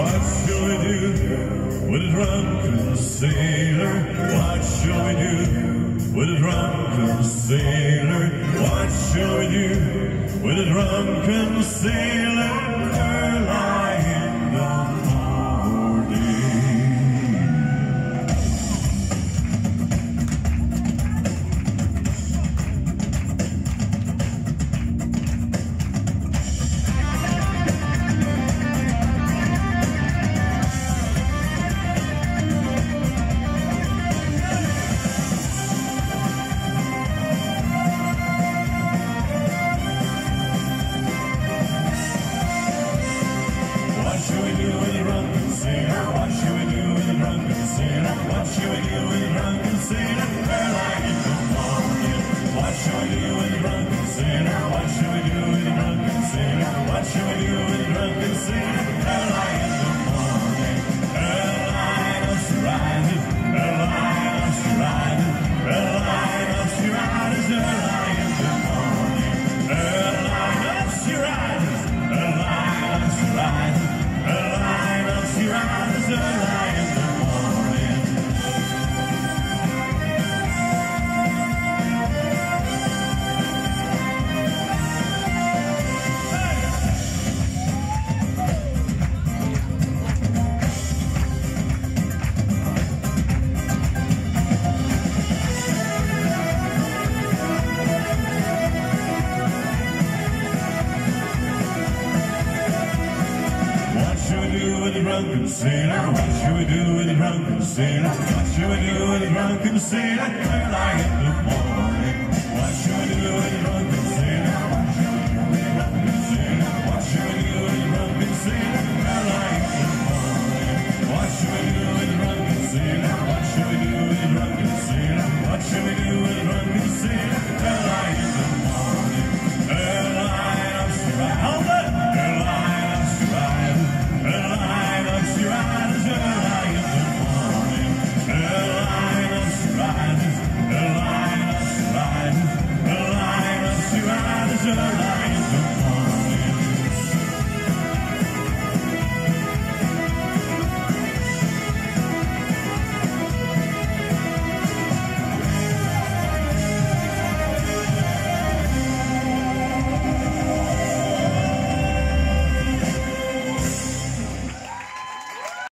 What shall we do with a drunken sailor? What shall we do with a drunken sailor? What shall we do with a drunken sailor? Should we do with a drunken sailor? What should we do with drunken sailor? With a drunken sailor? What should we do with a drunken sailor? What should we do with a drunken sailor? Early in the Yeah.